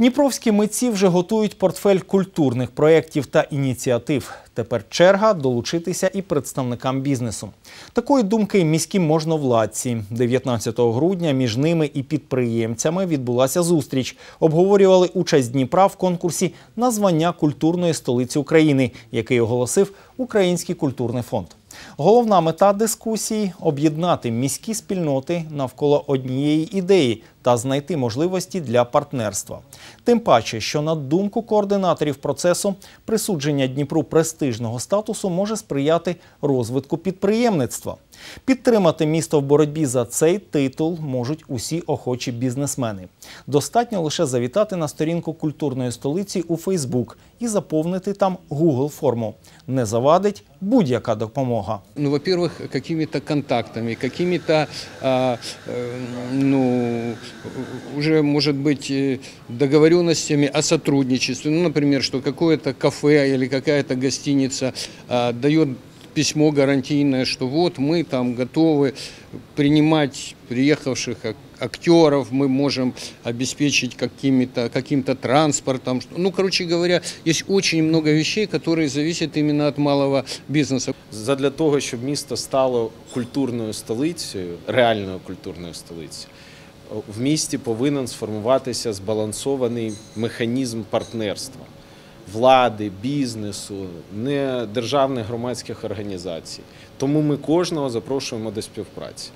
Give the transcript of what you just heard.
Дніпровські митці вже готують портфель культурних проєктів та ініціатив. Тепер черга долучитися і представникам бізнесу. Такої думки міські можновладці. 19 грудня між ними і підприємцями відбулася зустріч. Обговорювали участь Дніпра в конкурсі на звання культурної столиці України, який оголосив Український культурний фонд. Головна мета дискусії об'єднати міські спільноти навколо однієї ідеї та знайти можливості для партнерства. Тим паче, що на думку координаторів процесу, присудження Дніпру престижного статусу може сприяти розвитку підприємництва. Підтримати місто в боротьбі за цей титул можуть усі охочі бізнесмени. Достатньо лише завітати на сторінку культурної столиці у Фейсбук і заповнити там Google форму. Не завадить будь-яка допомога. Ну, во-первых, какими-то контактами, какими-то, а, э, ну, уже, может быть, э, договоренностями о сотрудничестве. Ну, например, что какое-то кафе или какая-то гостиница а, дает письмо гарантийное, что вот мы там готовы принимать приехавших ак- актеров, мы можем обеспечить какими-то, каким-то транспортом. Ну, короче говоря, есть очень много вещей, которые зависят именно от малого бизнеса. Задля того, щоб місто стало культурною столицею, реальною культурною столицею, в місті повинен сформуватися збалансований механізм партнерства влади, бізнесу, не державних громадських організацій. Тому ми кожного запрошуємо до співпраці.